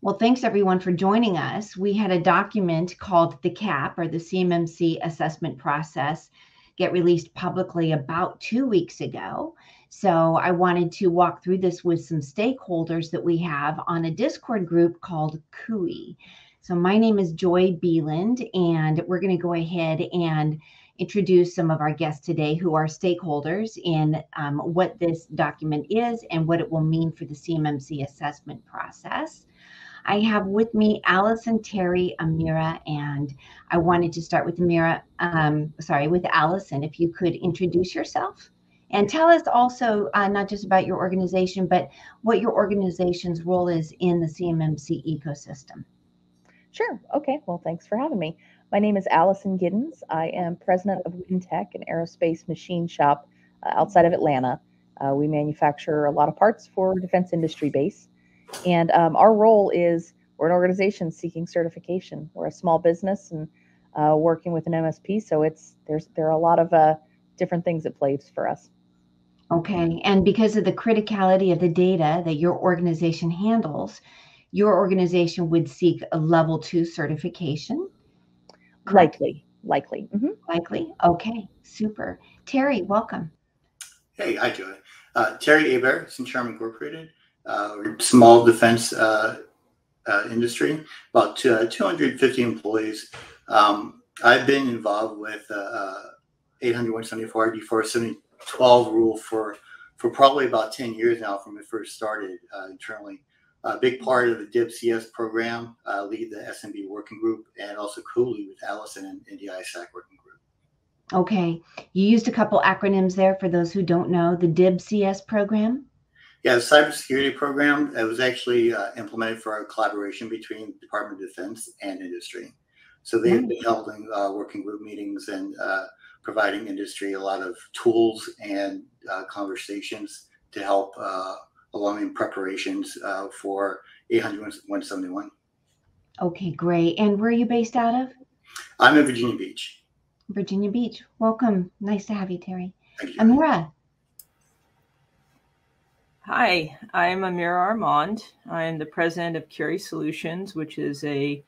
Well, thanks everyone for joining us. We had a document called the CAP or the CMMC assessment process get released publicly about two weeks ago. So I wanted to walk through this with some stakeholders that we have on a Discord group called CUI. So my name is Joy Beland, and we're going to go ahead and introduce some of our guests today who are stakeholders in um, what this document is and what it will mean for the CMMC assessment process. I have with me Allison, Terry, Amira, and I wanted to start with Amira, um, sorry, with Allison. If you could introduce yourself and tell us also uh, not just about your organization, but what your organization's role is in the CMMC ecosystem. Sure. Okay. Well, thanks for having me. My name is Allison Giddens. I am president of WinTech, an aerospace machine shop uh, outside of Atlanta. Uh, we manufacture a lot of parts for defense industry base. And um, our role is we're an organization seeking certification. We're a small business and uh, working with an MSP, so it's there's there are a lot of uh, different things that plays for us. Okay, and because of the criticality of the data that your organization handles, your organization would seek a level two certification. Likely, likely, mm-hmm. likely. Okay, super. Terry, welcome. Hey, hi, Joy. Uh, Terry Hebert, Centurion Incorporated small defense uh, uh, industry, about 250 employees. Um, I've been involved with 800 174 D4 12 rule for for probably about 10 years now from it first started uh, internally. A big part of the DIBCS program, uh, lead the SMB working group, and also COOLI with Allison and, and the ISAC working group. Okay. You used a couple acronyms there for those who don't know the DIBCS program. Yeah, the cybersecurity program it was actually uh, implemented for a collaboration between Department of Defense and industry. So they've been holding uh, working group meetings and uh, providing industry a lot of tools and uh, conversations to help uh, along in preparations uh, for 800 171. Okay, great. And where are you based out of? I'm in Virginia Beach. Virginia Beach. Welcome. Nice to have you, Terry. Thank you. Amira. Hi, I'm Amira Armond. I'm the president of Kieri Solutions, which is a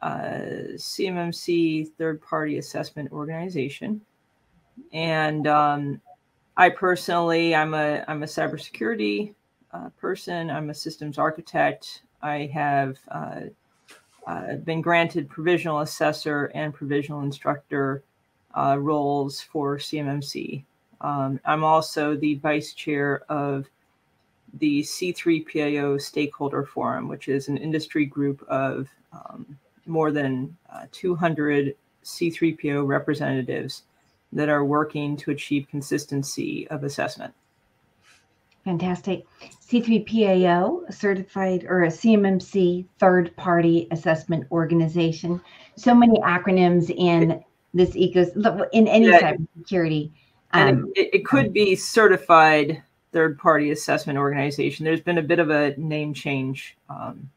uh, CMMC third party assessment organization. And um, I personally, I'm a, I'm a cybersecurity uh, person, I'm a systems architect. I have uh, uh been granted provisional assessor and provisional instructor uh, roles for CMMC. Um, I'm also the vice chair of the C3PAO Stakeholder Forum, which is an industry group of um, more than uh, 200 C3PO representatives that are working to achieve consistency of assessment. Fantastic. C3PAO, a certified or a CMMC third party assessment organization. So many acronyms in this ecosystem, in any yeah, cybersecurity. Um, and it, it, could be certified third party assessment organization. There's been a bit of a name change um,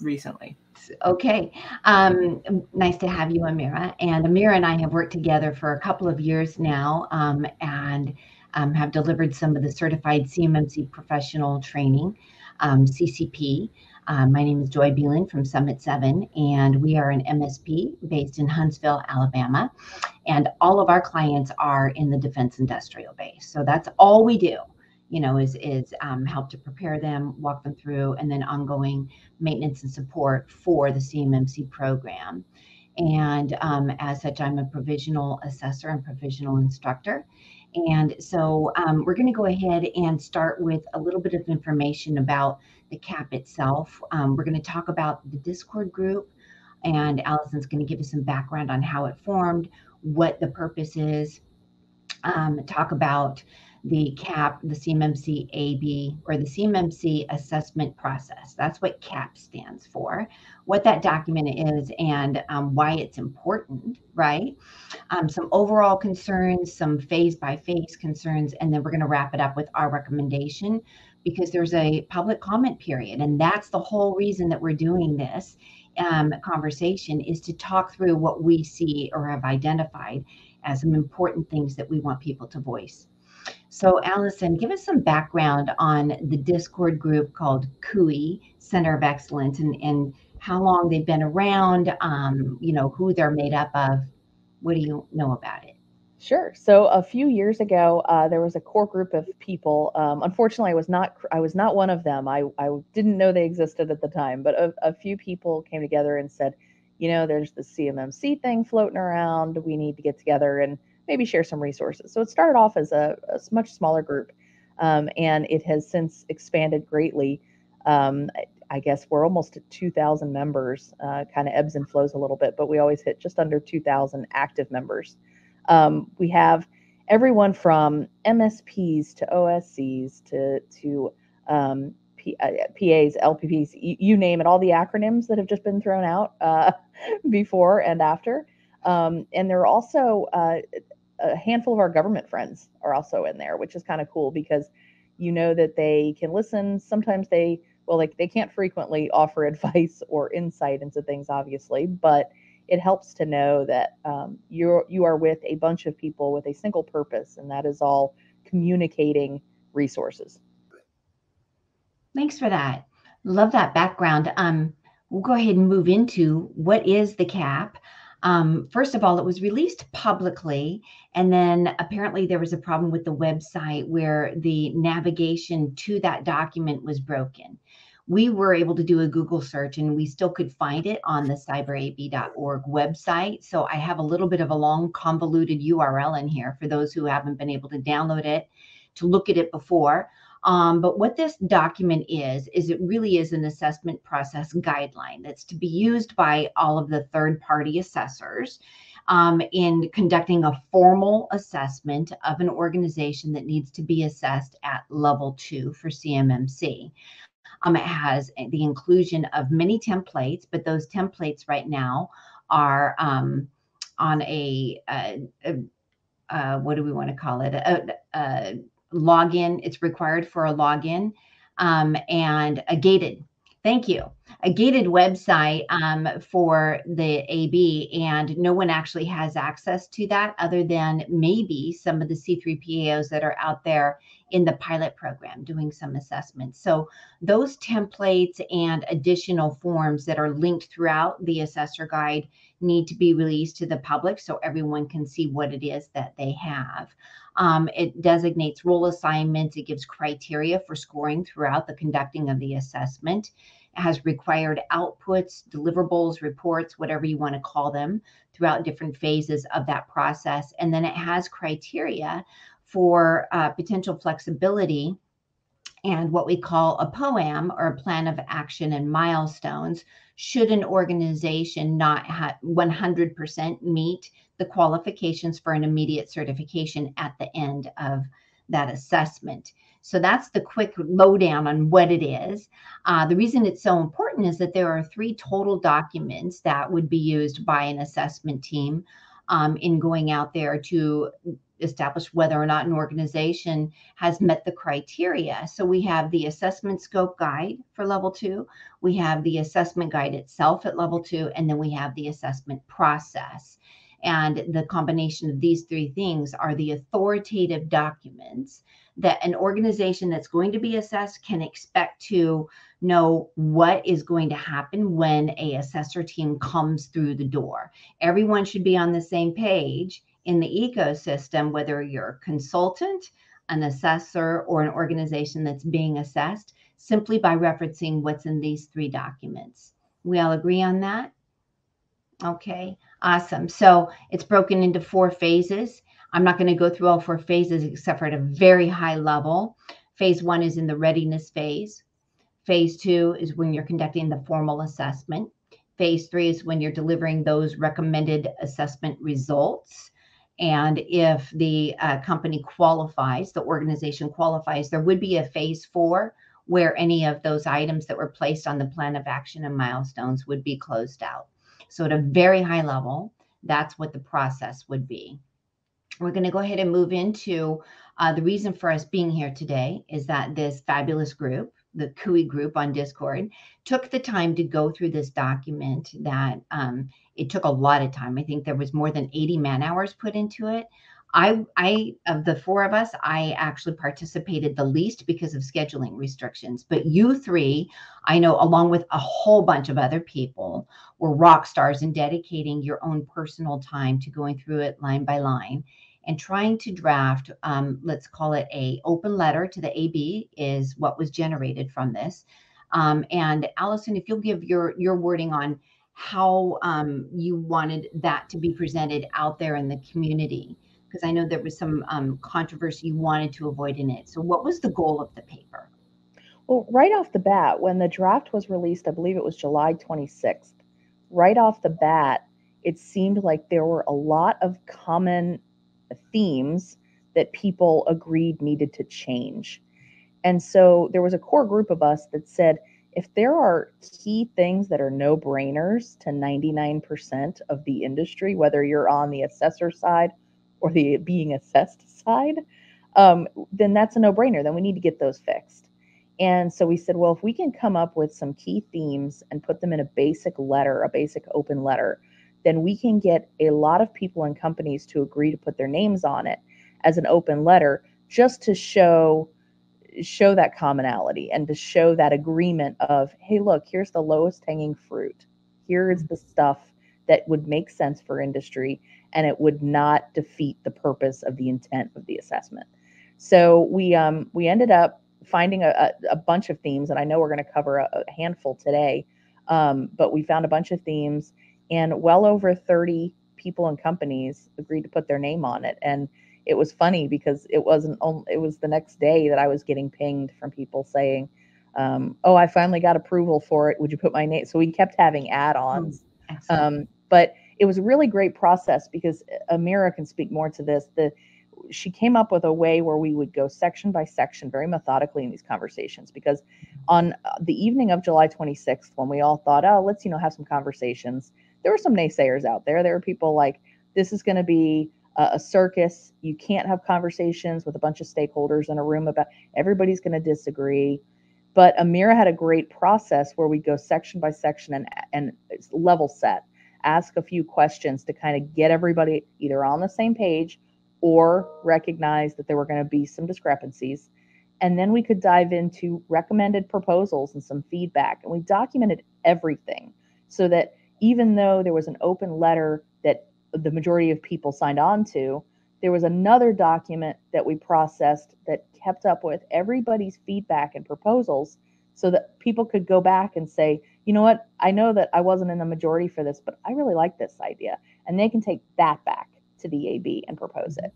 recently. Okay. Um, nice to have you, Amira. And Amira and I have worked together for a couple of years now um, and um, have delivered some of the certified CMMC professional training, um, CCP. Um, my name is Joy Beland from Summit 7, and we are an MSP based in Huntsville, Alabama. And all of our clients are in the defense industrial base. So that's all we do you know, is is um, help to prepare them, walk them through, and then ongoing maintenance and support for the CMMC program. And um, as such, I'm a provisional assessor and provisional instructor. And so um, we're going to go ahead and start with a little bit of information about the CAP itself. Um, we're going to talk about the Discord group, and Allison's going to give us some background on how it formed, what the purpose is, um, talk about the CAP, the CMMC AB, or the CMMC assessment process. That's what CAP stands for, what that document is, and um, why it's important, right? Um, some overall concerns, some phase by phase concerns, and then we're going to wrap it up with our recommendation because there's a public comment period. And that's the whole reason that we're doing this um, conversation is to talk through what we see or have identified as some important things that we want people to voice. So, Allison, give us some background on the Discord group called CUI Center of Excellence and, and how long they've been around, um, you know, who they're made up of. What do you know about it? Sure. So a few years ago, uh, there was a core group of people. Um, unfortunately, I was not I was not one of them. I, I didn't know they existed at the time, but a, a few people came together and said, you know, there's the CMMC thing floating around. We need to get together and maybe share some resources. So it started off as a, a much smaller group, um, and it has since expanded greatly. Um, I guess we're almost at 2,000 members. Uh, kind of ebbs and flows a little bit, but we always hit just under 2,000 active members. Um, we have everyone from MSPs to OSCs to to um, P, uh, PAs, LPPs, you, you, name it, all the acronyms that have just been thrown out uh, before and after. Um, and there are also uh, a handful of our government friends are also in there, which is kind of cool because you know that they can listen. Sometimes they, well, like they can't frequently offer advice or insight into things, obviously, but it helps to know that um, you're you are with a bunch of people with a single purpose, and that is all communicating resources. Thanks for that. Love that background. Um, we'll go ahead and move into what is the CAP. Um, first of all, it was released publicly, and then apparently there was a problem with the website where the navigation to that document was broken. We were able to do a Google search and we still could find it on the cyberab.org website. So I have a little bit of a long, convoluted URL in here for those who haven't been able to download it to look at it before. Um, but what this document is, is it really is an assessment process guideline that's to be used by all of the third party assessors um, in conducting a formal assessment of an organization that needs to be assessed at level two for CMMC. Um, it has the inclusion of many templates, but those templates right now are um, on a, a, a, a, what do we want to call it? Login. It's required for a login um, and a gated. Thank you. A gated website um, for the AB, and no one actually has access to that other than maybe some of the C3PAOs that are out there in the pilot program doing some assessments. So, those templates and additional forms that are linked throughout the assessor guide need to be released to the public so everyone can see what it is that they have. Um, it designates role assignments. It gives criteria for scoring throughout the conducting of the assessment. It has required outputs, deliverables, reports, whatever you want to call them, throughout different phases of that process. And then it has criteria for uh, potential flexibility and what we call a POAM or a plan of action and milestones should an organization not 100% meet the qualifications for an immediate certification at the end of that assessment. So that's the quick lowdown on what it is. Uh, the reason it's so important is that there are three total documents that would be used by an assessment team um, in going out there to establish whether or not an organization has met the criteria. So we have the assessment scope guide for level two, we have the assessment guide itself at level two, and then we have the assessment process. And the combination of these three things are the authoritative documents that an organization that's going to be assessed can expect to know what is going to happen when a assessor team comes through the door. Everyone should be on the same page in the ecosystem, whether you're a consultant, an assessor, or an organization that's being assessed, simply by referencing what's in these three documents. We all agree on that? Okay, awesome. So it's broken into four phases. I'm not going to go through all four phases except for at a very high level. Phase one is in the readiness phase. Phase two is when you're conducting the formal assessment. Phase three is when you're delivering those recommended assessment results. And if the uh, company qualifies, the organization qualifies, there would be a phase four where any of those items that were placed on the plan of action and milestones would be closed out. So, at a very high level, that's what the process would be. We're going to go ahead and move into uh, the reason for us being here today is that this fabulous group the CUI group on Discord, took the time to go through this document that um, it took a lot of time. I think there was more than 80 man hours put into it. I, I of the four of us, I actually participated the least because of scheduling restrictions. But you three, I know, along with a whole bunch of other people, were rock stars in dedicating your own personal time to going through it line by line and trying to draft. Um, let's call it a open letter to the AB is what was generated from this. Um, and Allison, if you'll give your your wording on how um, you wanted that to be presented out there in the community because I know there was some um, controversy you wanted to avoid in it. So, what was the goal of the paper? Well, right off the bat, when the draft was released, I believe it was July 26th, right off the bat, it seemed like there were a lot of common themes that people agreed needed to change. And so there was a core group of us that said, if there are key things that are no brainers to 99% of the industry, whether you're on the assessor side or the being assessed side, um, then that's a no brainer. Then we need to get those fixed. And so we said, well, if we can come up with some key themes and put them in a basic letter, a basic open letter, then we can get a lot of people and companies to agree to put their names on it as an open letter just to show show that commonality and to show that agreement of hey look here's the lowest hanging fruit here's the stuff that would make sense for industry and it would not defeat the purpose of the intent of the assessment. So we um, we ended up finding a, a, bunch of themes, and I know we're going to cover a, a, handful today, um, but we found a bunch of themes, and well over 30 people and companies agreed to put their name on it. And it was funny because it wasn't only, it was the next day that I was getting pinged from people saying, um, "Oh, I finally got approval for it. Would you put my name?" So we kept having add-ons. Oh, but it was a really great process because uh, Amira can speak more to this. The she came up with a way where we would go section by section very methodically in these conversations because on uh, the evening of July 26th when we all thought oh let's you know have some conversations there were some naysayers out there there were people like this is going to be a, a circus you can't have conversations with a bunch of stakeholders in a room about everybody's going to disagree but Amira had a great process where we go section by section and and level set ask a few questions to kind of get everybody either on the same page or recognize that there were going to be some discrepancies. And then we could dive into recommended proposals and some feedback. And we documented everything so that even though there was an open letter that the majority of people signed on to, there was another document that we processed that kept up with everybody's feedback and proposals so that people could go back and say, you know what, I know that I wasn't in the majority for this, but I really like this idea. And they can take that back to the AB and propose it.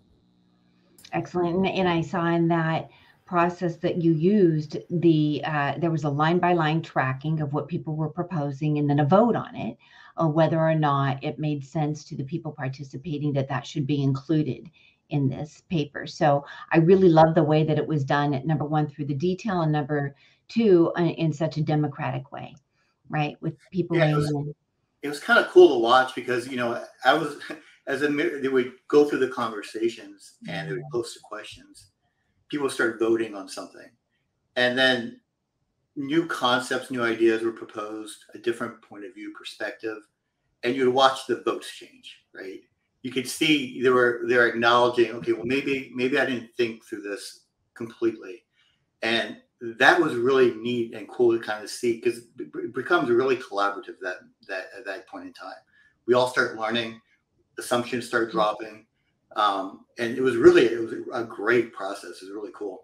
Excellent. And, I saw in that process that you used the uh, there was a line by line tracking of what people were proposing and then a vote on it whether or not it made sense to the people participating that that should be included in this paper so i really love the way that it was done at number one through the detail and number two uh, in such a democratic way, right? With people yeah, it was, it was kind of cool to watch because you know I was as a they would go through the conversations and they would mm-hmm. post the questions. People started voting on something, and then new concepts, new ideas were proposed, a different point of view, perspective, and you'd watch the votes change, right? You could see they were they're acknowledging, okay, well maybe maybe I didn't think through this completely, and that was really neat and cool to kind of see because it becomes really collaborative that that at that point in time. We all start learning, assumptions start mm-hmm. dropping, um, and it was really it was a great process. It was really cool.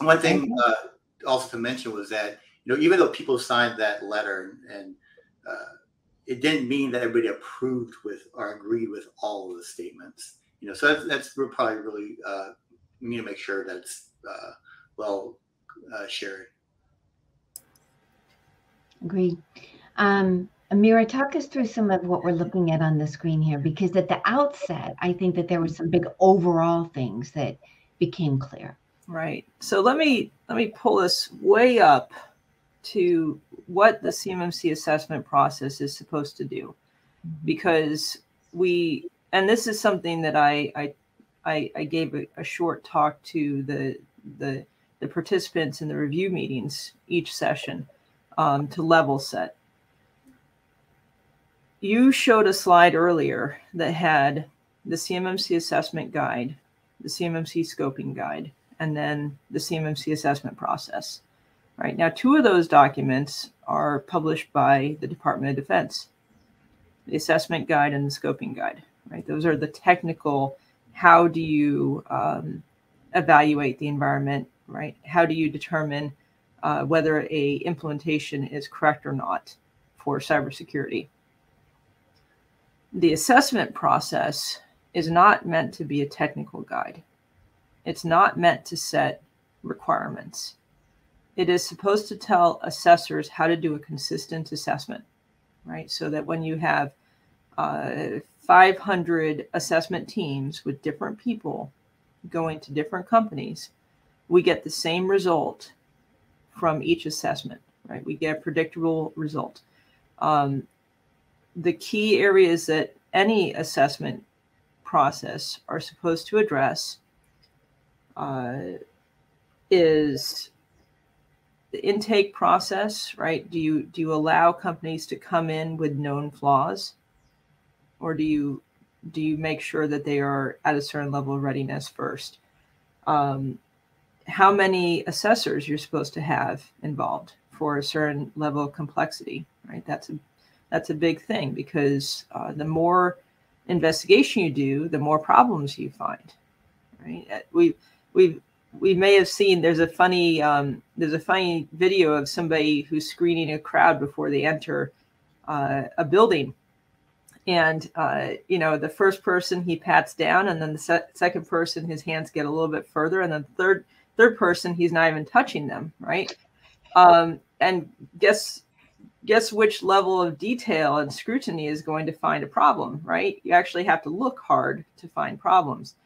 One thing uh, also to mention was that you know even though people signed that letter and uh, it didn't mean that everybody approved with or agreed with all of the statements. You know, so that's, that's we're probably really uh, we need to make sure that's uh, well uh, Sherry. Agreed. Um, Amira, talk us through some of what we're looking at on the screen here, because at the outset, I think that there were some big overall things that became clear. Right. So let me let me pull this way up to what the CMMC assessment process is supposed to do, because we and this is something that I I I, I gave a, a short talk to the the the participants in the review meetings each session um, to level set. You showed a slide earlier that had the CMMC assessment guide, the CMMC scoping guide, and then the CMMC assessment process. Right now, two of those documents are published by the Department of Defense the assessment guide and the scoping guide. Right, those are the technical. How do you um, evaluate the environment? Right, how do you determine uh, whether a implementation is correct or not for cybersecurity? The assessment process is not meant to be a technical guide. It's not meant to set requirements. It is supposed to tell assessors how to do a consistent assessment, right? So that when you have uh, 500 assessment teams with different people going to different companies, we get the same result from each assessment, right? We get a predictable result. Um, the key areas that any assessment process are supposed to address uh, is the intake process, right? Do you do you allow companies to come in with known flaws, or do you do you make sure that they are at a certain level of readiness first? Um, how many assessors you're supposed to have involved for a certain level of complexity, right? That's a that's a big thing because uh, the more investigation you do, the more problems you find, right? Uh, we we we may have seen there's a funny um, there's a funny video of somebody who's screening a crowd before they enter uh, a building and uh, you know the first person he pats down and then the se- second person his hands get a little bit further and then third third person he's not even touching them right um, and guess guess which level of detail and scrutiny is going to find a problem right you actually have to look hard to find problems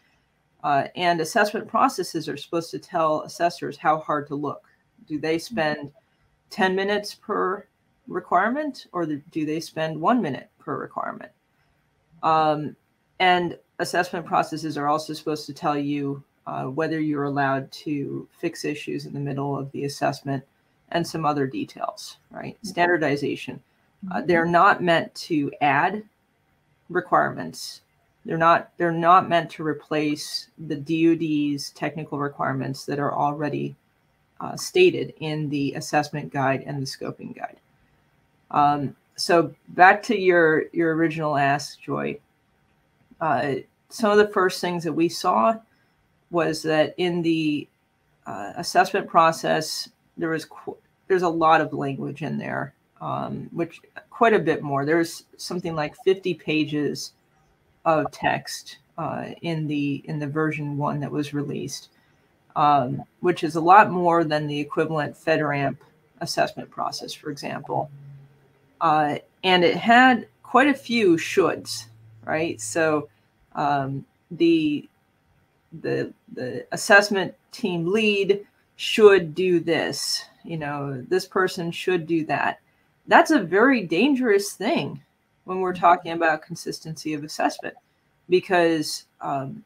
uh, and assessment processes are supposed to tell assessors how hard to look. Do they mm-hmm. spend 10 minutes per requirement or do they spend one minute per requirement? Um, and assessment processes are also supposed to tell you uh, whether you're allowed to fix issues in the middle of the assessment and some other details, right? Mm-hmm. Standardization. Uh, they're not meant to add requirements they're not they're not meant to replace the DoD's technical requirements that are already uh, stated in the assessment guide and the scoping guide. Um, so back to your your original ask, Joy. Uh, some of the first things that we saw was that in the uh, assessment process there was there's a lot of language in there, um, which quite a bit more. There's something like 50 pages of text uh, in the in the version one that was released, um, which is a lot more than the equivalent FedRAMP assessment process, for example. Uh, and it had quite a few shoulds, right? So um, the the the assessment team lead should do this. You know, this person should do that. That's a very dangerous thing when we're talking about consistency of assessment because um,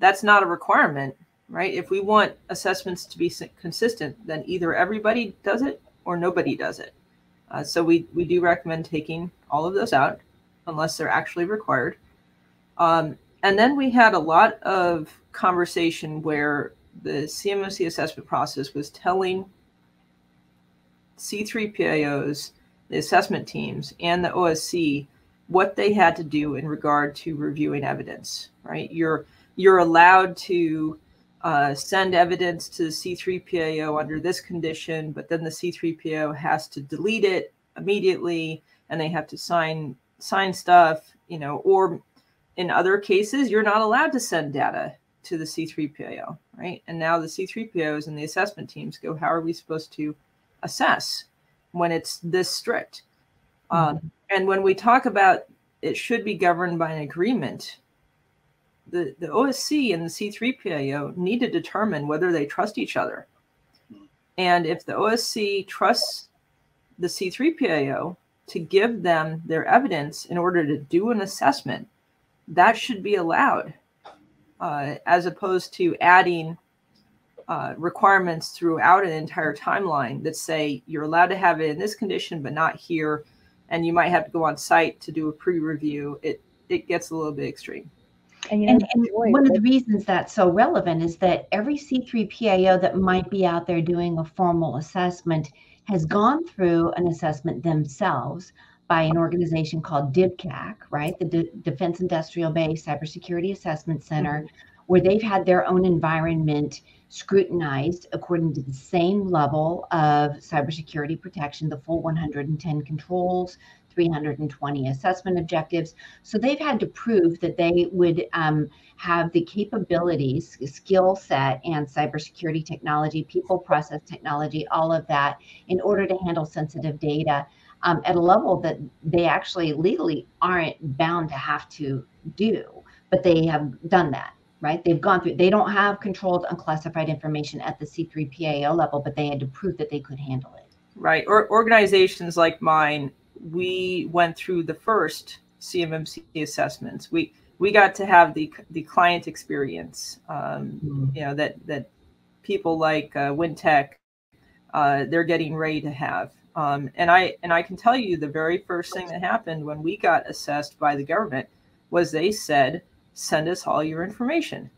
that's not a requirement, right? If we want assessments to be consistent, then either everybody does it or nobody does it. Uh, so we, we do recommend taking all of those out unless they're actually required. Um, and then we had a lot of conversation where the CMMC assessment process was telling C3PAOs, the assessment teams, and the OSC what they had to do in regard to reviewing evidence, right? You're you're allowed to uh, send evidence to the C3PAO under this condition, but then the C3PAO has to delete it immediately, and they have to sign sign stuff, you know. Or in other cases, you're not allowed to send data to the C3PAO, right? And now the C3POs and the assessment teams go, how are we supposed to assess when it's this strict? Um, mm-hmm. and when we talk about it should be governed by an agreement, the, the OSC and the C3PAO need to determine whether they trust each other. And if the OSC trusts the C3PAO to give them their evidence in order to do an assessment, that should be allowed, uh, as opposed to adding uh, requirements throughout an entire timeline that say you're allowed to have it in this condition, but not here and you might have to go on site to do a pre-review, it it gets a little bit extreme. And, you know, And, and Joy, one of the reasons that's so relevant is that every C3PAO that might be out there doing a formal assessment has gone through an assessment themselves by an organization called DIBCAC, right? The D- Defense Industrial Base Cybersecurity Assessment Center, where they've had their own environment scrutinized according to the same level of cybersecurity protection, the full 110 controls, 320 assessment objectives. So they've had to prove that they would um, have the capabilities, skill set, and cybersecurity technology, people process technology, all of that in order to handle sensitive data um, at a level that they actually legally aren't bound to have to do, but they have done that. Right? They've gone through, they don't have controlled unclassified information at the C3PAO level, but they had to prove that they could handle it. Right. Or organizations like mine, we went through the first CMMC assessments. We we got to have the the client experience. Um, you know that that people like uh, WinTech, uh, they're getting ready to have. Um, and I and I can tell you the very first thing that happened when we got assessed by the government was they said, "Send us all your information."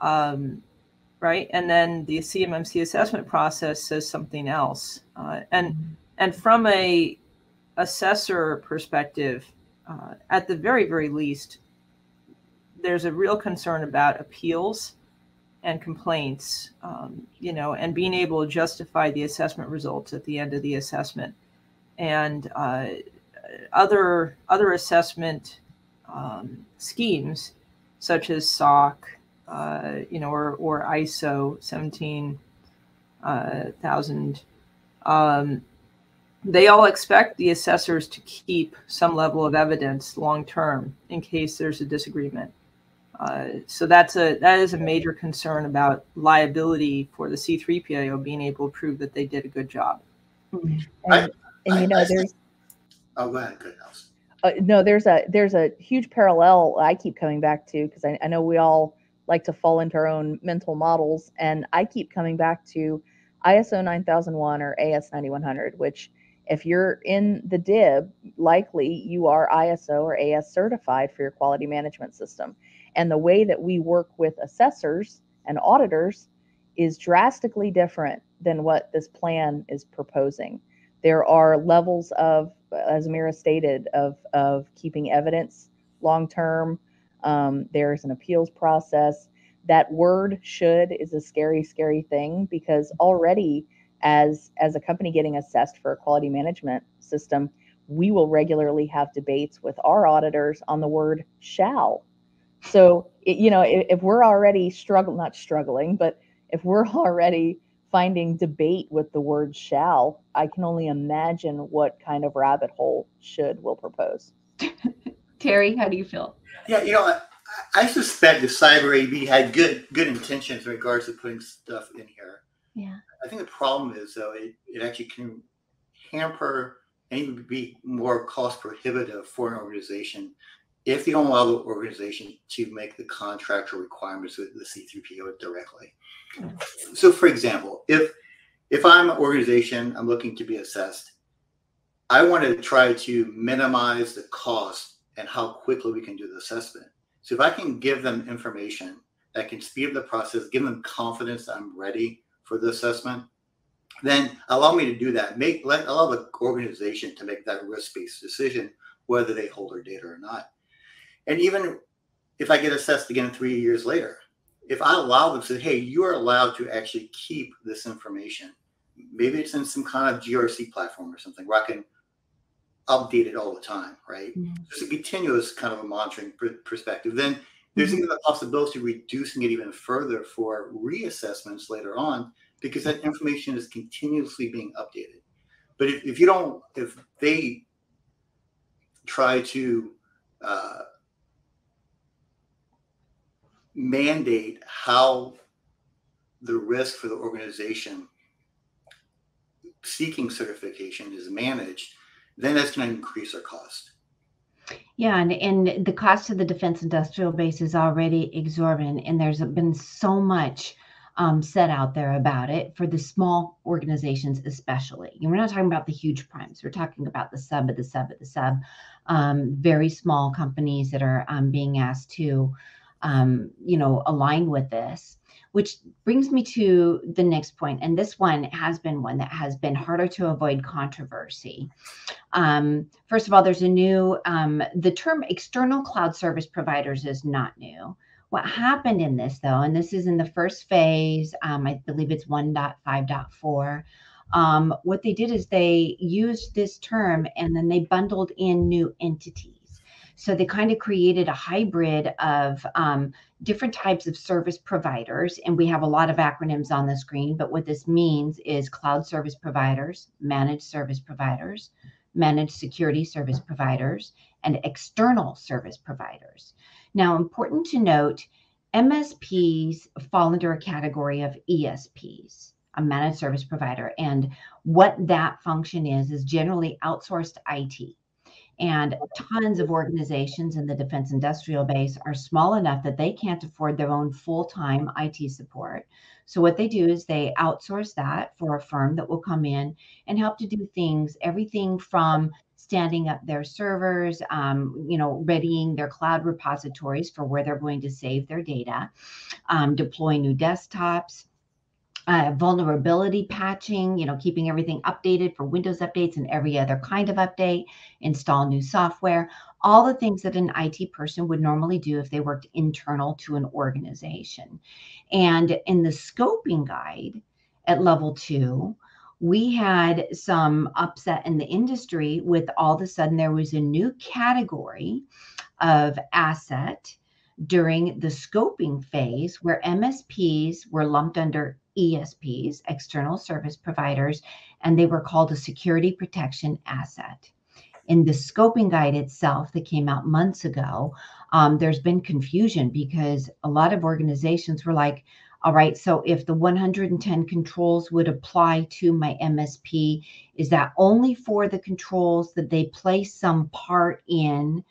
Um, right, and then the CMMC assessment process says something else. Uh, and and from a assessor perspective, uh, at the very very least, there's a real concern about appeals and complaints, um, you know, and being able to justify the assessment results at the end of the assessment, and uh, other other assessment um, schemes such as SOC, uh, you know, or or ISO seventeen thousand. uh. Um, they all expect the assessors to keep some level of evidence long term in case there's a disagreement. Uh, so that's a that is a major concern about liability for the C3PAO being able to prove that they did a good job. and, I- and you know, I- there's Oh, go ahead, good house. uh, no, there's a there's a huge parallel I keep coming back to because I, I know we all like to fall into our own mental models, and I keep coming back to ISO 9001 or AS 9100, which if you're in the DIB, likely you are ISO or AS certified for your quality management system. And the way that we work with assessors and auditors is drastically different than what this plan is proposing. There are levels of, as Mira stated, of, of keeping evidence long term. Um, there's an appeals process. That word should is a scary, scary thing because already as as a company getting assessed for a quality management system, we will regularly have debates with our auditors on the word shall. So, it, you know, if, if we're already struggle not struggling, but if we're already finding debate with the word shall, I can only imagine what kind of rabbit hole should will propose. Terry, how do you feel? Yeah, you know, I, I suspect the cyber AB had good good intentions in regards to putting stuff in here. Yeah. I think the problem is though it, it actually can hamper and even be more cost prohibitive for an organization if you don't allow the organization to make the contractual requirements with the C3PO directly. Mm. So for example, if if I'm an organization, I'm looking to be assessed, I want to try to minimize the cost and how quickly we can do the assessment. So if I can give them information that can speed up the process, give them confidence that I'm ready for the assessment, then allow me to do that. Make let allow the organization to make that risk-based decision whether they hold our data or not. And even if I get assessed again three years later, if I allow them to say, hey, you are allowed to actually keep this information. Maybe it's in some kind of GRC platform or something where I can update it all the time, right? Mhm. There's a continuous kind of a monitoring pr- perspective. Then there's even the possibility of reducing it even further for reassessments later on because that information is continuously being updated. But if, if you don't, if they try to uh, mandate how the risk for the organization seeking certification is managed, then that's going to increase our cost. Yeah, and, and the cost of the defense industrial base is already exorbitant, and there's been so much um, said out there about it for the small organizations, especially. And we're not talking about the huge primes. We're talking about the sub of the sub of the sub, um, very small companies that are um, being asked to, um, you know, align with this. Which brings me to the next point, and this one has been one that has been harder to avoid controversy. Um, first of all, there's a new um, the term external cloud service providers is not new what happened in this, though, and this is in the first phase, um, I believe it's 1.5.4. Um, what they did is they used this term and then they bundled in new entities. So they kind of created a hybrid of um, different types of service providers. And we have a lot of acronyms on the screen, but what this means is cloud service providers, managed service providers, managed security service providers, and external service providers. Now, important to note, MSPs fall under a category of ESPs, a managed service provider. And what that function is, is generally outsourced IT. And tons of organizations in the defense industrial base are small enough that they can't afford their own full time IT support. So, what they do is they outsource that for a firm that will come in and help to do things, everything from standing up their servers, um, you know, readying their cloud repositories for where they're going to save their data, um, deploy new desktops, uh, vulnerability patching, you know, keeping everything updated for Windows updates and every other kind of update, install new software, all the things that an IT person would normally do if they worked internal to an organization. And in the scoping guide at level two, we had some upset in the industry with all of a sudden there was a new category of asset during the scoping phase where MSPs were lumped under ESPs, external service providers, and they were called a security protection asset. In the scoping guide itself that came out months ago, um, there's been confusion because a lot of organizations were like, all right, so if the 110 controls would apply to my MSP, is that only for the controls that they play some part in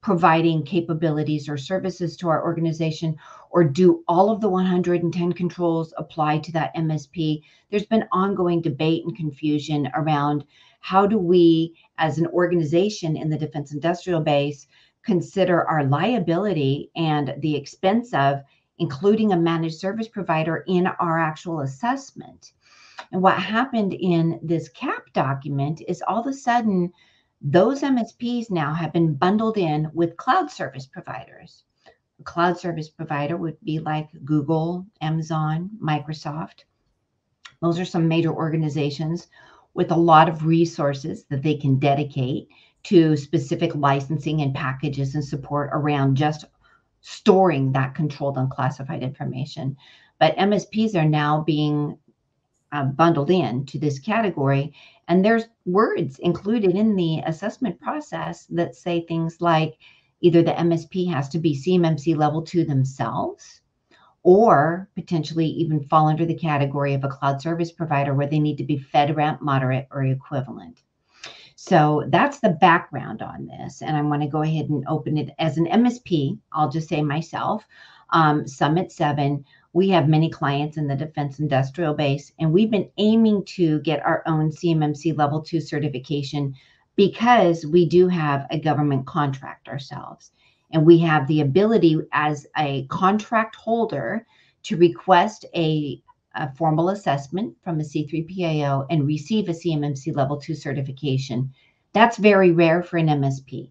providing capabilities or services to our organization? Or do all of the 110 controls apply to that MSP? There's been ongoing debate and confusion around how do we, as an organization in the defense industrial base, consider our liability and the expense of including a managed service provider in our actual assessment. And what happened in this CAP document is all of a sudden, those MSPs now have been bundled in with cloud service providers. Cloud service provider would be like Google, Amazon, Microsoft. Those are some major organizations with a lot of resources that they can dedicate to specific licensing and packages and support around just storing that controlled unclassified information. But MSPs are now being uh, bundled in to this category. And there's words included in the assessment process that say things like either the MSP has to be CMMC level two themselves, or potentially even fall under the category of a cloud service provider where they need to be FedRAMP moderate or equivalent. So that's the background on this. And I want to go ahead and open it as an MSP. I'll just say myself, um, Summit 7. We have many clients in the defense industrial base, and we've been aiming to get our own CMMC level two certification because we do have a government contract ourselves. And we have the ability as a contract holder to request a a formal assessment from a C3PAO and receive a CMMC level two certification. That's very rare for an MSP.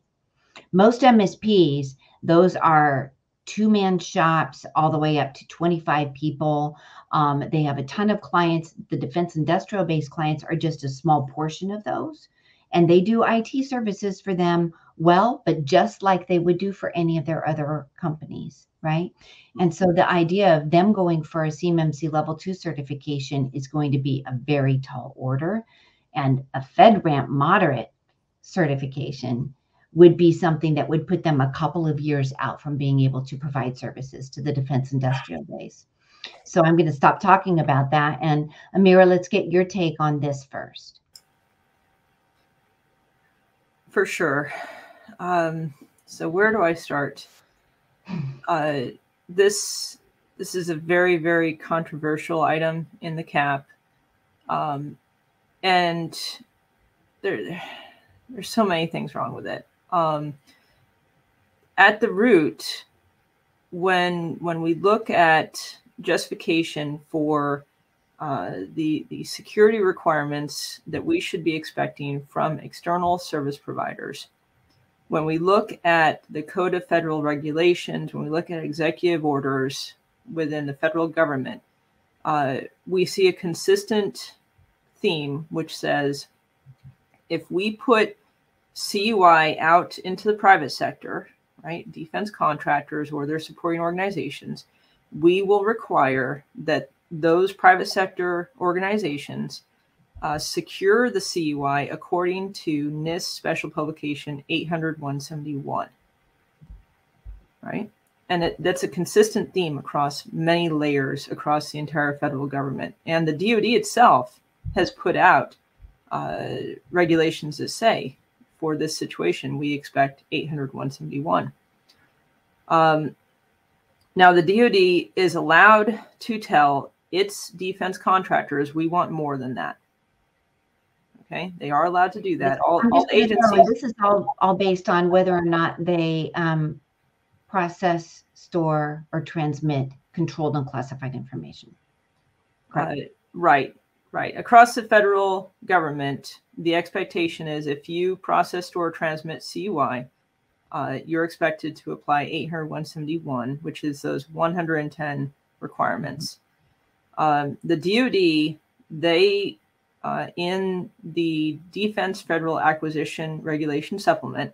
Most MSPs, those are two man shops all the way up to 25 people. Um, they have a ton of clients. The defense industrial based clients are just a small portion of those. And they do IT services for them well, but just like they would do for any of their other companies right? And so the idea of them going for a CMMC level two certification is going to be a very tall order. And a FedRAMP moderate certification would be something that would put them a couple of years out from being able to provide services to the defense industrial base. So I'm going to stop talking about that. And Amira, let's get your take on this first. For sure. Um, so where do I start? uh, this this is a very, very controversial item in the cap. Um, and there, there's so many things wrong with it. Um, at the root, when when we look at justification for uh, the the security requirements that we should be expecting from external service providers, when we look at the Code of Federal Regulations, when we look at executive orders within the federal government, uh, we see a consistent theme which says if we put CUI out into the private sector, right, defense contractors or their supporting organizations, we will require that those private sector organizations uh, secure the CUI according to NIST Special Publication 800 171. Right? And it, that's a consistent theme across many layers across the entire federal government. And the DoD itself has put out uh, regulations that say for this situation, we expect 800 171. Um, now, the DoD is allowed to tell its defense contractors, we want more than that. Okay, they are allowed to do that. All, all agencies. This is all, all based on whether or not they um, process, store, or transmit controlled unclassified information. Uh, right, right. Across the federal government, the expectation is if you process, store, or transmit CUI, uh, you're expected to apply 800 171, which is those 110 requirements. Um, the DoD, they uh, in the Defense Federal Acquisition Regulation Supplement,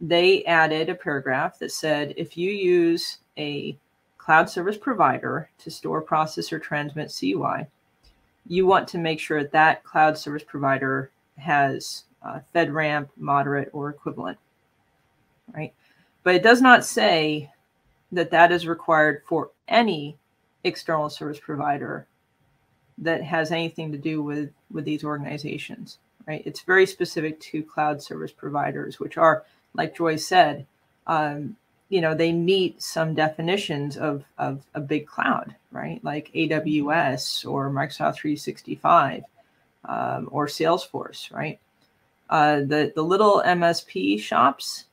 they added a paragraph that said if you use a cloud service provider to store, process, or transmit CUI, you want to make sure that, that cloud service provider has uh, FedRAMP, moderate, or equivalent right? But it does not say that that is required for any external service provider that has anything to do with with these organizations, right? It's very specific to cloud service providers, which are, like Joy said, um, you know, they meet some definitions of of a big cloud, right? Like AWS or Microsoft 365 um, or Salesforce, right? Uh, the the little MSP shops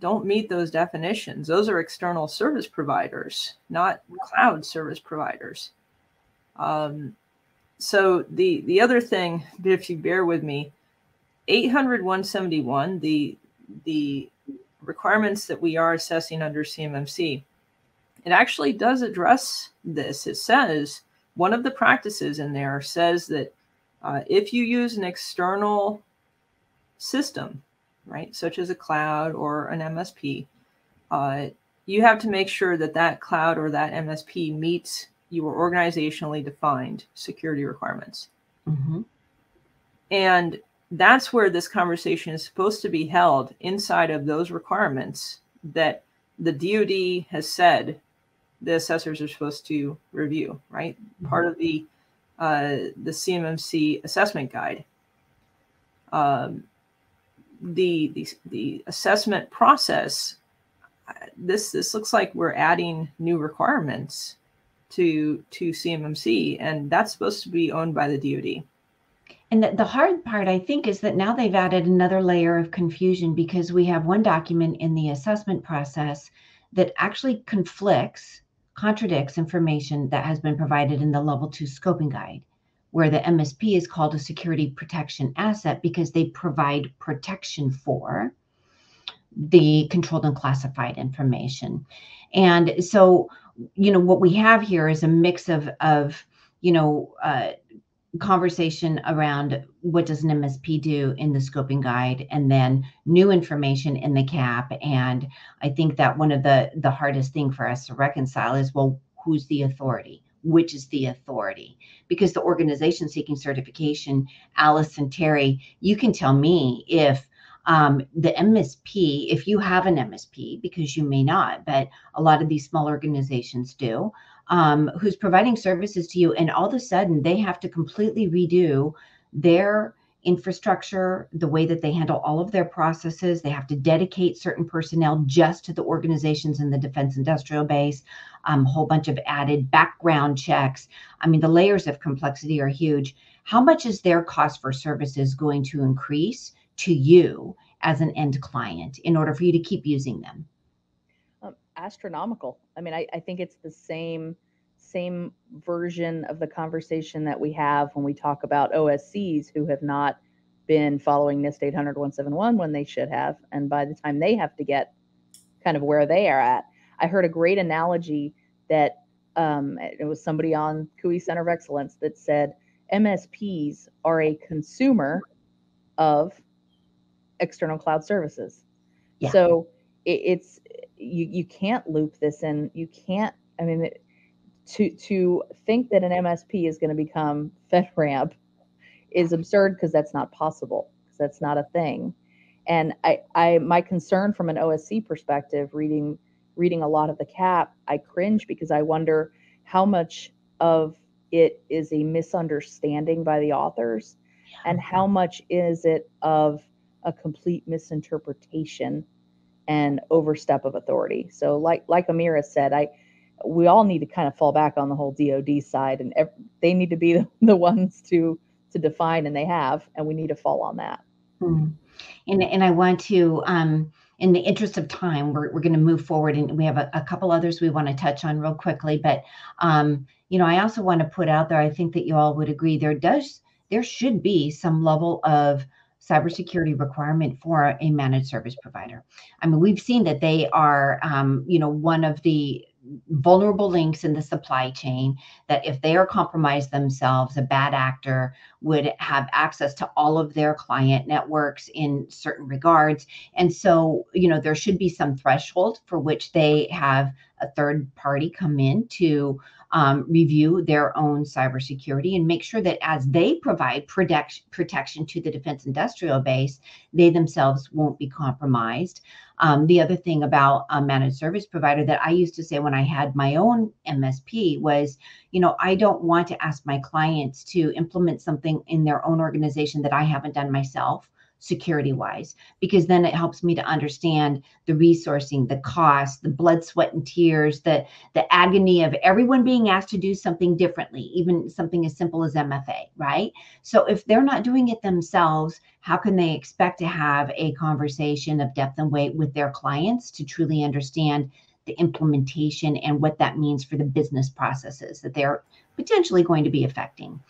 don't meet those definitions. Those are external service providers, not cloud service providers. Um, so the the other thing, if you bear with me, 800 171, the the requirements that we are assessing under CMMC, it actually does address this. It says one of the practices in there says that uh, if you use an external system right, such as a cloud or an MSP, uh, you have to make sure that that cloud or that MSP meets your organizationally defined security requirements. Mm-hmm. And that's where this conversation is supposed to be held inside of those requirements that the DoD has said the assessors are supposed to review, right? Mm-hmm. Part of the uh, the CMMC assessment guide. Um, the, the the assessment process uh, this this looks like we're adding new requirements to to CMMC and that's supposed to be owned by the DoD. And the, the hard part, I think, is that now they've added another layer of confusion because we have one document in the assessment process that actually conflicts, contradicts information that has been provided in the level two scoping guide where the MSP is called a security protection asset because they provide protection for the controlled unclassified information. And so, you know, what we have here is a mix of, of you know, uh, conversation around what does an MSP do in the scoping guide and then new information in the cap. And I think that one of the, the hardest thing for us to reconcile is, well, who's the authority? Which is the authority. Because the organization seeking certification, Alice and Terry, you can tell me if um, the MSP, if you have an MSP, because you may not, but a lot of these small organizations do, um, who's providing services to you, and all of a sudden they have to completely redo their infrastructure, the way that they handle all of their processes. They have to dedicate certain personnel just to the organizations in the defense industrial base, um, a whole bunch of added background checks. I mean, the layers of complexity are huge. How much is their cost for services going to increase to you as an end client in order for you to keep using them? Um, astronomical. I mean, I, I think it's the same same version of the conversation that we have when we talk about OSCs who have not been following NIST 800 171 when they should have. And by the time they have to get kind of where they are at, I heard a great analogy that um, it was somebody on CUI Center of Excellence that said MSPs are a consumer of external cloud services. Yeah. So it, it's you you can't loop this in. You can't. I mean, it, to to think that an MSP is going to become FedRAMP is absurd because that's not possible. Because that's not a thing. And I, I my concern from an OSC perspective, reading reading a lot of the cap, I cringe because I wonder how much of it is a misunderstanding by the authors and how much is it of a complete misinterpretation and overstep of authority. So like like Amira said, I we all need to kind of fall back on the whole DoD side, and ev- they need to be the, ones to to define, and they have, and we need to fall on that. Hmm. And and I want to, um, in the interest of time, we're we're going to move forward, and we have a, a, couple others we want to touch on real quickly. But um, you know, I also want to put out there, I think that you all would agree there does there should be some level of cybersecurity requirement for a managed service provider. I mean, we've seen that they are, um, you know, one of the vulnerable links in the supply chain that if they are compromised themselves a bad actor would have access to all of their client networks in certain regards. And so you know there should be some threshold for which they have a third party come in to um, review their own cybersecurity and make sure that as they provide protection protection to the defense industrial base they themselves won't be compromised. Um, the other thing about a managed service provider that I used to say when I had my own MSP was, you know, I don't want to ask my clients to implement something in their own organization that I haven't done myself security wise because then it helps me to understand the resourcing the cost the blood sweat and tears the the agony of everyone being asked to do something differently even something as simple as mfa right? So if they're not doing it themselves how can they expect to have a conversation of depth and weight with their clients to truly understand the implementation and what that means for the business processes that they're potentially going to be affecting.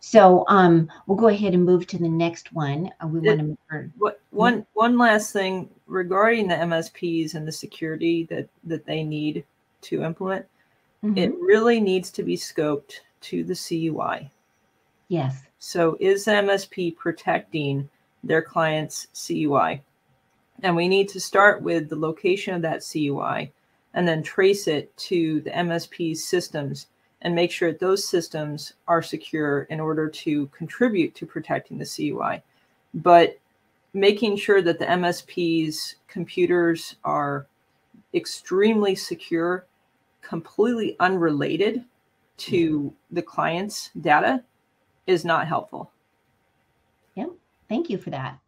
So um, we'll go ahead and move to the next one. Uh, we want to. What one one last thing regarding the MSPs and the security that that they need to implement. Mm-hmm. It really needs to be scoped to the CUI. Yes. So is the MSP protecting their client's CUI? And we need to start with the location of that CUI and then trace it to the MSP's systems and make sure that those systems are secure in order to contribute to protecting the CUI. But making sure that the MSP's computers are extremely secure, completely unrelated to mm-hmm. the client's data is not helpful. Yep. Thank you for that.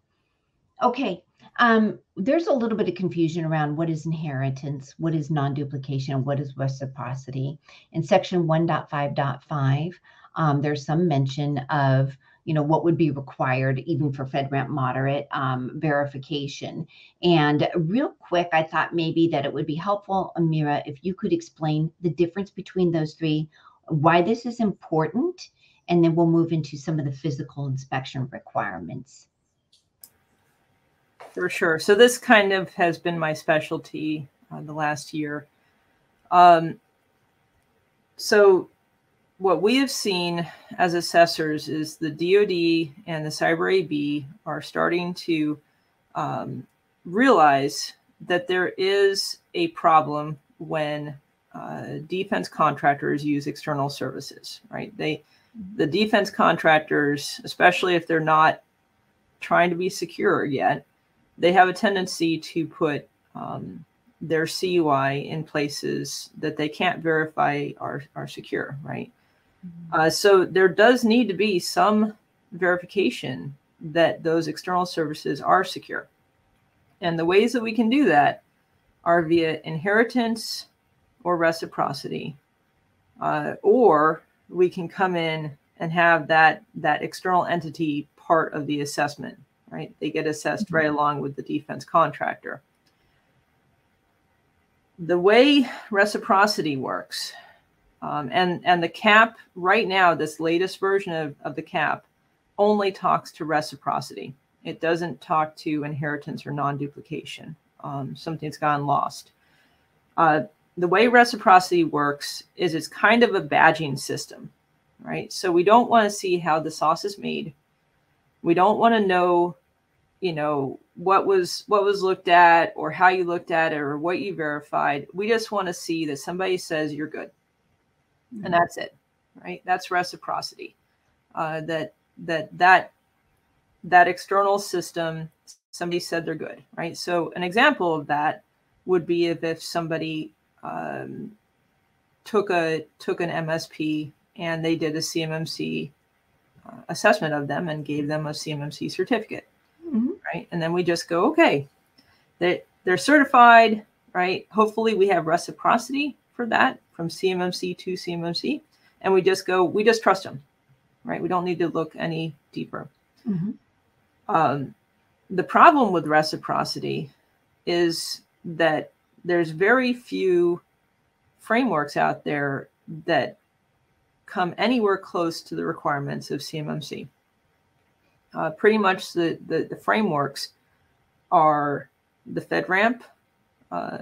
Okay. Um, there's a little bit of confusion around what is inheritance, what is non-duplication, and what is reciprocity. In section 1.5.5, um, there's some mention of you know what would be required even for FedRAMP moderate um, verification. And real quick, I thought maybe that it would be helpful, Amira, if you could explain the difference between those three, why this is important, and then we'll move into some of the physical inspection requirements. For sure. So this kind of has been my specialty uh, the last year. Um, so what we have seen as assessors is the DoD and the Cyber AB are starting to um, realize that there is a problem when uh, defense contractors use external services. Right? They, the defense contractors, especially if they're not trying to be secure yet, they have a tendency to put um, their CUI in places that they can't verify are, are secure, right? Mm-hmm. Uh, so there does need to be some verification that those external services are secure. And the ways that we can do that are via inheritance or reciprocity, uh, or we can come in and have that that external entity part of the assessment. Right, they get assessed right along with the defense contractor. The way reciprocity works, um, and and the cap right now, this latest version of, of the cap, only talks to reciprocity. It doesn't talk to inheritance or non-duplication. Um, something's gone lost. Uh, the way reciprocity works is it's kind of a badging system, right? So we don't want to see how the sauce is made. We don't want to know, you know, what was what was looked at or how you looked at it or what you verified. We just want to see that somebody says you're good, mm-hmm. and that's it, right? That's reciprocity. Uh, that that that that external system somebody said they're good, right? So an example of that would be if if somebody um, took a took an MSP and they did a CMMC uh, assessment of them and gave them a CMMC certificate, mm-hmm. right? And then we just go, okay, they they're certified, right? Hopefully, we have reciprocity for that from CMMC to CMMC, and we just go, we just trust them, right? We don't need to look any deeper. Mm-hmm. Um, the problem with reciprocity is that there's very few frameworks out there that come anywhere close to the requirements of CMMC. Uh, pretty much the, the, the, frameworks are the FedRAMP, uh,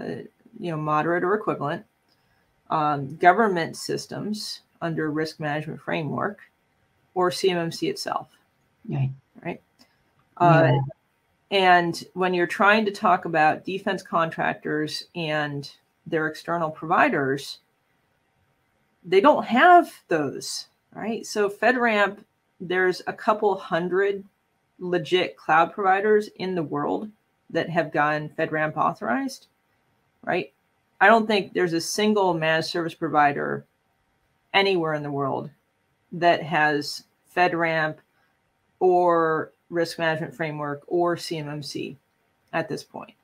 you know, moderate or equivalent, um, government systems under risk management framework, or CMMC itself. Right. Right. Uh, yeah. And when you're trying to talk about defense contractors and their external providers, they don't have those, right? So FedRAMP, there's a couple hundred legit cloud providers in the world that have gotten FedRAMP authorized, right? I don't think there's a single managed service provider anywhere in the world that has FedRAMP or risk management framework or CMMC at this point.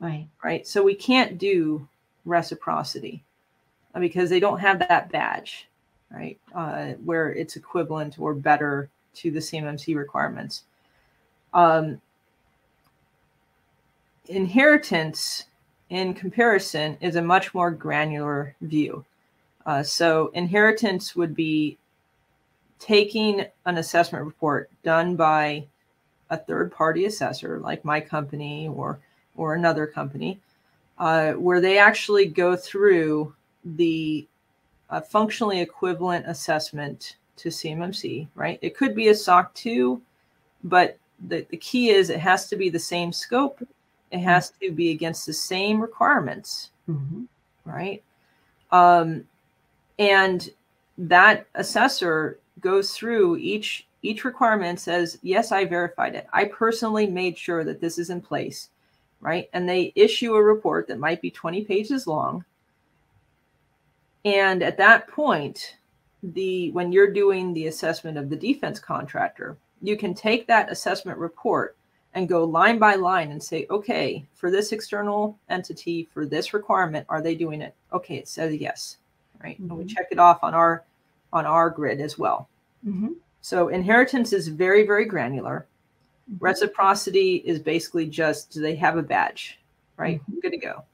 Right. Right. So we can't do reciprocity because they don't have that badge, right? Uh, where it's equivalent or better to the CMMC requirements. Um, inheritance, in comparison, is a much more granular view. Uh, so inheritance would be taking an assessment report done by a third party assessor like my company or or another company uh, where they actually go through the uh, functionally equivalent assessment to CMMC, right? It could be a SOC 2, but the, the key is it has to be the same scope. It has to be against the same requirements, mm-hmm. right? Um, and that assessor goes through each each requirement says, yes, I verified it. I personally made sure that this is in place, right? And they issue a report that might be 20 pages long. And at that point, the when you're doing the assessment of the defense contractor, you can take that assessment report and go line by line and say, okay, for this external entity, for this requirement, are they doing it? Okay, it says yes, right? Mm-hmm. And we mm-hmm. check it off on our on our grid as well. Mm-hmm. So inheritance is very, very granular. Mm-hmm. Reciprocity is basically just do they have a badge, right? Mm-hmm. Good to go.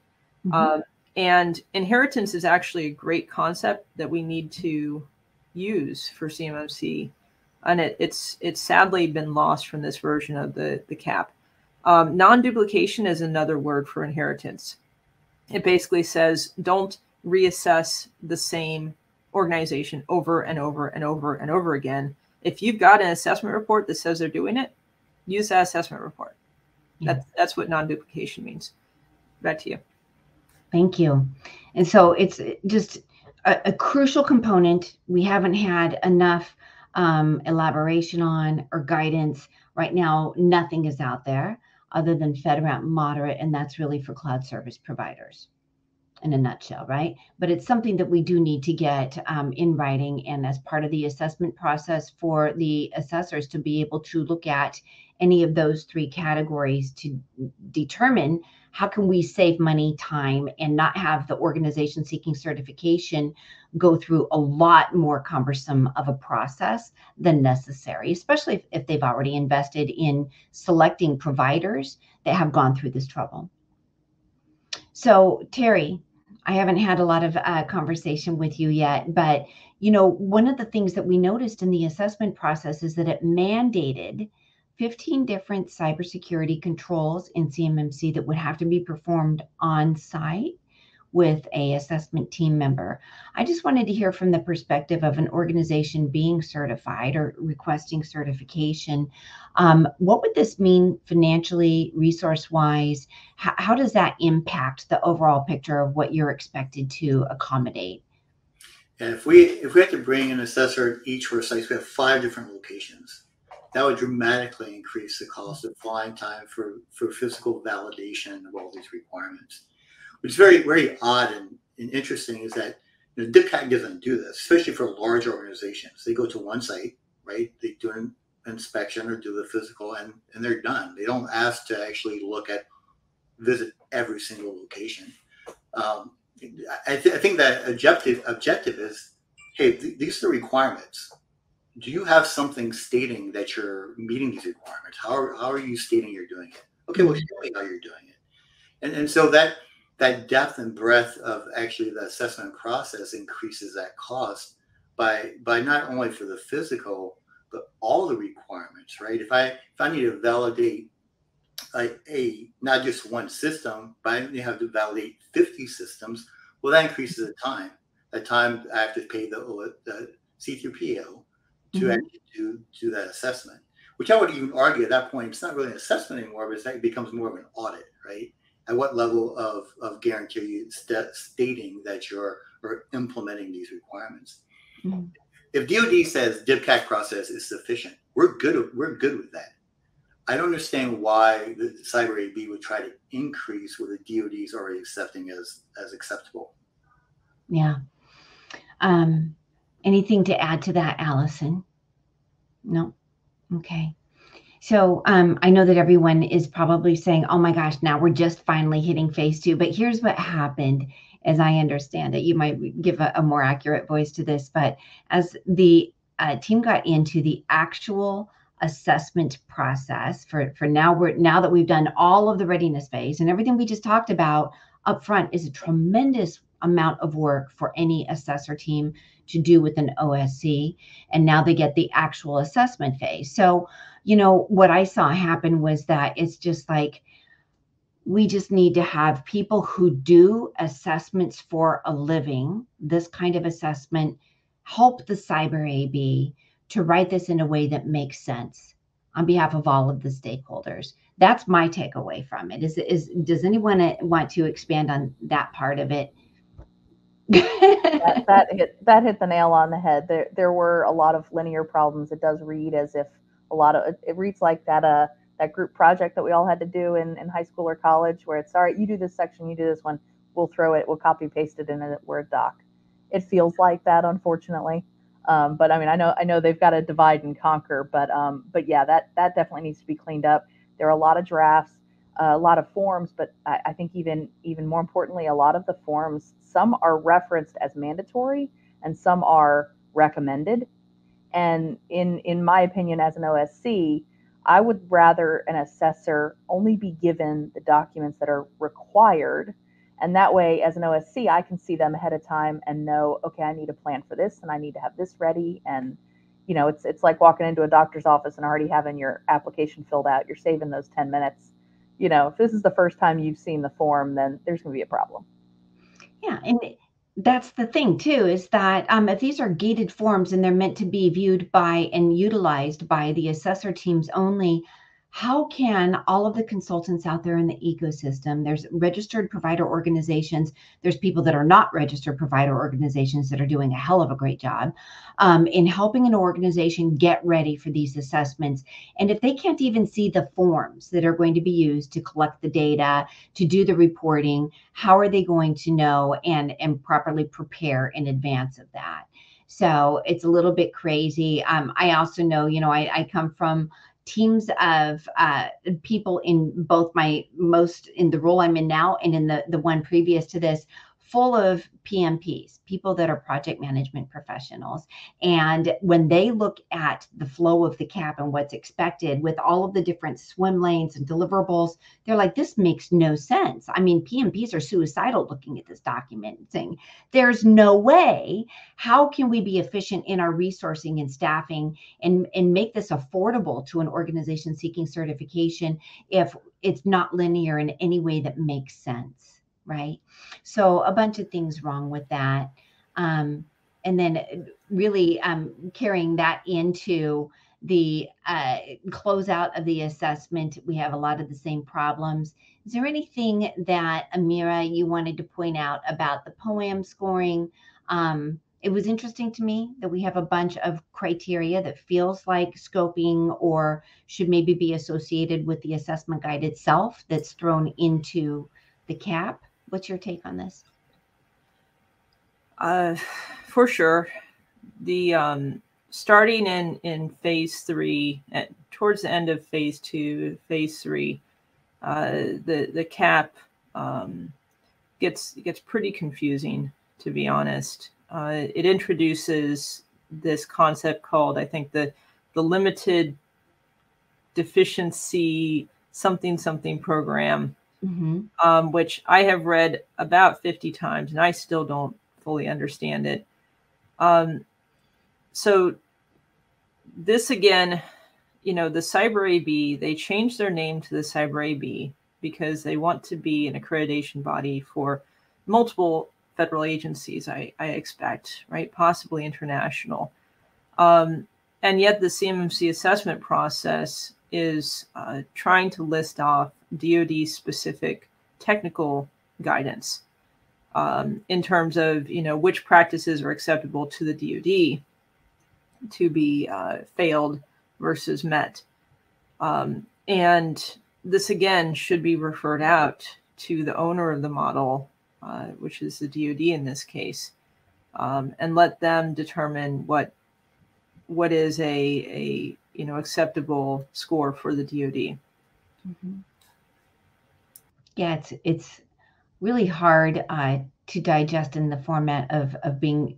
Mm-hmm. Um, and inheritance is actually a great concept that we need to use for CMMC, and it, it's it's sadly been lost from this version of the the cap. Um, non-duplication is another word for inheritance. It basically says don't reassess the same organization over and over and over and over again if you've got an assessment report that says they're doing it, use that assessment report. That's that's what non-duplication means. Back to you. Thank you. And so it's just a, a crucial component we haven't had enough um, elaboration on or guidance. Right now, nothing is out there other than FedRAMP moderate, and that's really for cloud service providers. in a nutshell, right? But it's something that we do need to get um, in writing and as part of the assessment process for the assessors to be able to look at any of those three categories to determine how can we save money, time, and not have the organization seeking certification go through a lot more cumbersome of a process than necessary, especially if, if they've already invested in selecting providers that have gone through this trouble. So, Terry, I haven't had a lot of uh, conversation with you yet, but you know, one of the things that we noticed in the assessment process is that it mandated 15 different cybersecurity controls in CMMC that would have to be performed on site with a assessment team member. I just wanted to hear from the perspective of an organization being certified or requesting certification. Um, what would this mean financially, resource wise? How, does that impact the overall picture of what you're expected to accommodate? And if we if we have to bring an assessor each of our sites, we have five different locations that would dramatically increase the cost of flying time for, for physical validation of all these requirements. What's very, very odd and, and interesting is that you know, DIBCAC doesn't do this, especially for large organizations. They go to one site, right? They do an inspection or do the physical and, and they're done. They don't ask to actually look at, visit every single location. Um, I, th- I, think that objective objective is, hey, th- these are the requirements do you have something stating that you're meeting these requirements? How are, how are you stating you're doing it? Okay, well, show me how you're doing it. And, and so that that depth and breadth of actually the assessment process increases that cost by by not only for the physical but all the requirements, right? If I if I need to validate a, a not just one system, but I have to validate 50 systems, well, that increases the time. The time I have to pay the, the C3PAO to mm-hmm. actually do, do that assessment. Which I would even argue at that point, it's not really an assessment anymore, but it becomes more of an audit, right? At what level of, of guarantee are you st- stating that you're or implementing these requirements? Mm-hmm. If DoD says DIBCAC process is sufficient, we're good. We're good with that. I don't understand why the Cyber AB would try to increase what the DoD is already accepting as as acceptable. Yeah. Um, Anything to add to that, Allison? No? Okay. So um, I know that everyone is probably saying, oh my gosh, now we're just finally hitting phase two. But here's what happened as I understand it. You might give a, a more accurate voice to this, but as the uh, team got into the actual assessment process for, for now, we're now that we've done all of the readiness phase and everything we just talked about up front is a tremendous amount of work for any assessor team to do with an OSC. And now they get the actual assessment phase. So, you know, what I saw happen was that it's just like, we just need to have people who do assessments for a living, this kind of assessment, help the cyber AB to write this in a way that makes sense on behalf of all of the stakeholders. That's my takeaway from it. Is is does anyone want to expand on that part of it? That, that, hit that hit the nail on the head. There there were a lot of linear problems. It does read as if a lot of it reads like that uh that group project that we all had to do in, in high school or college where it's all right, you do this section, you do this one, we'll throw it, we'll copy paste it in a Word doc. It feels like that, unfortunately. Um, but I mean, I know I know they've got to divide and conquer, but um, but yeah, that that definitely needs to be cleaned up. There are a lot of drafts a lot of forms, but I, I, think even even more importantly, a lot of the forms some are referenced as mandatory and some are recommended. And in in my opinion, as an OSC, I would rather an assessor only be given the documents that are required. And that way, as an OSC, I can see them ahead of time and know, okay, I need a plan for this and I need to have this ready. And, you know, it's it's like walking into a doctor's office and already having your application filled out. You're saving those 10 minutes you know, if this is the first time you've seen the form, then there's going to be a problem. Yeah, and that's the thing too is that um, if these are gated forms and they're meant to be viewed by and utilized by the assessor teams only, how can all of the consultants out there in the ecosystem there's registered provider organizations there's people that are not registered provider organizations that are doing a hell of a great job um, in helping an organization get ready for these assessments. And if they can't even see the forms that are going to be used to collect the data to do the reporting how are they going to know and and properly prepare in advance of that? So it's a little bit crazy. Um, i also know you know I, I come from teams of uh, people in both my most in the role I'm in now and in the the one previous to this full of PMPs, people that are project management professionals. And when they look at the flow of the cap and what's expected with all of the different swim lanes and deliverables, they're like, this makes no sense. I mean, PMPs are suicidal looking at this document and saying, there's no way. How can we be efficient in our resourcing and staffing and, and make this affordable to an organization seeking certification if it's not linear in any way that makes sense? Right? So a bunch of things wrong with that. Um, and then uh, really um, carrying that into the uh, closeout of the assessment, we have a lot of the same problems. Is there anything that Amira you wanted to point out about the POAM scoring? Um, it was interesting to me that we have a bunch of criteria that feels like scoping or should maybe be associated with the assessment guide itself that's thrown into the cap. What's your take on this? Uh, for sure. The um, starting in in phase three, at, towards the end of phase two, phase three, uh, the the cap um, gets gets pretty confusing. To be honest, uh, it introduces this concept called I think the the limited deficiency something something program mm-hmm. um, which I have read about 50 times and I still don't fully understand it. Um, so, this again, you know, the Cyber AB, they changed their name to the Cyber AB because they want to be an accreditation body for multiple federal agencies, I, I expect, right? Possibly international. Um, and yet, the CMMC assessment process is uh, trying to list off DoD specific technical guidance um, in terms of you know which practices are acceptable to the DoD to be uh, failed versus met, um, and this again should be referred out to the owner of the model, uh, which is the DoD in this case, um, and let them determine what what is a a you know acceptable score for the DoD. Mm-hmm yeah, it's it's really hard uh, to digest in the format of of being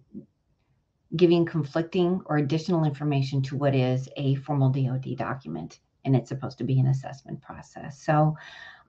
giving conflicting or additional information to what is a formal DoD document, and it's supposed to be an assessment process. So,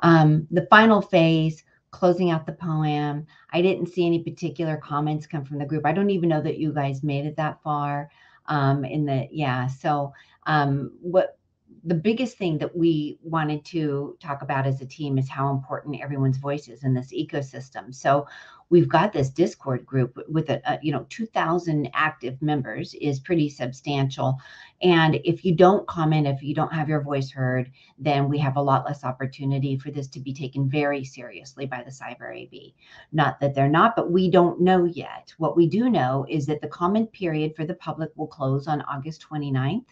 um, the final phase, closing out the POAM. I didn't see any particular comments come from the group. I don't even know that you guys made it that far. Um, in the yeah, so um, what the biggest thing that we wanted to talk about as a team is how important everyone's voice is in this ecosystem. So we've got this Discord group with a, a you know 2,000 active members is pretty substantial. And if you don't comment, if you don't have your voice heard, then we have a lot less opportunity for this to be taken very seriously by the Cyber AB. Not that they're not, but we don't know yet. What we do know is that the comment period for the public will close on August 29th.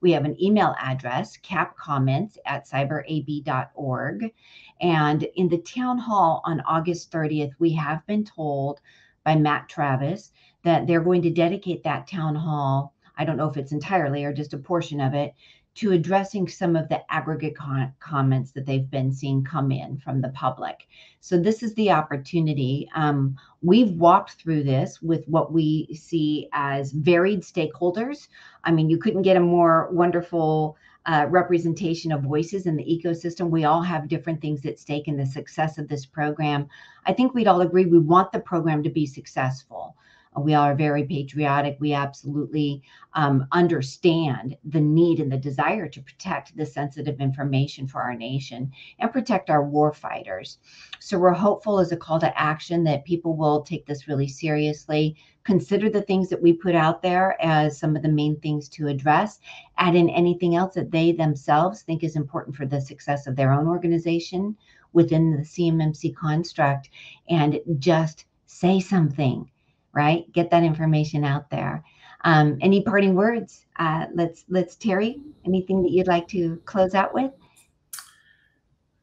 We have an email address, capcomments at cyberab.org. And in the town hall on August 30th, we have been told by Matt Travis that they're going to dedicate that town hall I don't know if it's entirely or just a portion of it, to addressing some of the aggregate con- comments that they've been seeing come in from the public. So, this is the opportunity. Um, we've walked through this with what we see as varied stakeholders. I mean, you couldn't get a more wonderful uh, representation of voices in the ecosystem. We all have different things at stake in the success of this program. I think we'd all agree we want the program to be successful We are very patriotic. We absolutely um, understand the need and the desire to protect the sensitive information for our nation and protect our war fighters. So we're hopeful as a call to action that people will take this really seriously, consider the things that we put out there as some of the main things to address, add in anything else that they themselves think is important for the success of their own organization within the CMMC construct, and just say something right? Get that information out there. Um, any parting words? Uh, let's let's Terry. Anything that you'd like to close out with?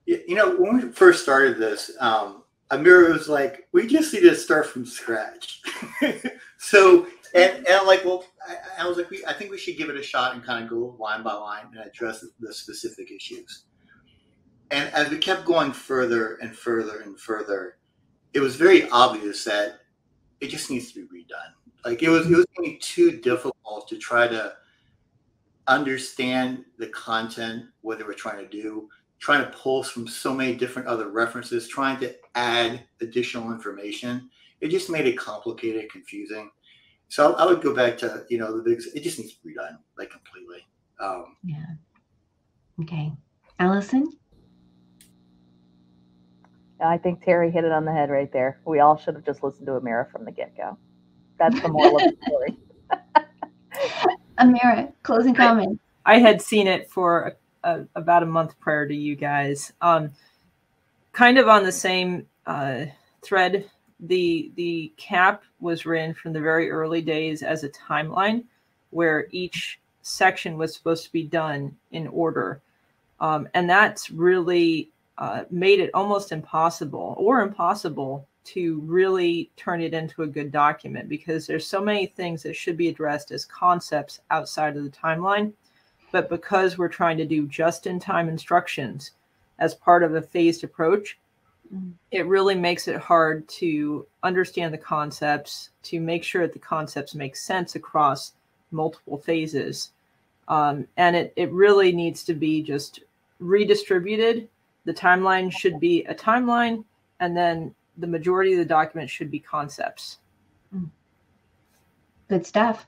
You know, when we first started this, um, Amira was like, "We just need to start from scratch." so, and, and I'm like, well, I, I was like, we, I think we should give it a shot and kind of go line by line and address the specific issues. And as we kept going further and further and further, it was very obvious that it just needs to be redone. Like it was, it was getting too difficult to try to understand the content, what they were trying to do, trying to pull from so many different other references, trying to add additional information. It just made it complicated, confusing. So I would go back to you know the big. It just needs to be redone like completely. Um, yeah. Okay, Allison. I think Terry hit it on the head right there. We all should have just listened to Amira from the get go. That's the moral of the story. Amira, closing comment. I, I, had seen it for a, a, about a month prior to you guys. Um, kind of on the same uh, thread, the the cap was written from the very early days as a timeline, where each section was supposed to be done in order, um, and that's really uh, made it almost impossible or impossible to really turn it into a good document because there's so many things that should be addressed as concepts outside of the timeline but because we're trying to do just in time instructions as part of a phased approach mm-hmm. it really makes it hard to understand the concepts to make sure that the concepts make sense across multiple phases um, and it, it really needs to be just redistributed the timeline should be a timeline, and then the majority of the document should be concepts. Hmm. Good stuff.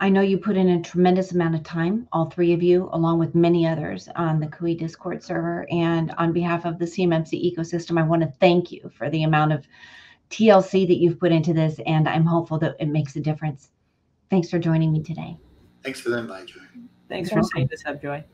I know you put in a tremendous amount of time, all three of you, along with many others on the CUI Discord server. And on behalf of the CMMC ecosystem, I want to thank you for the amount of TLC that you've put into this. And I'm hopeful that it makes a difference. Thanks for joining me today. Thanks for the invite, Joy. Thanks for setting this up, Joy.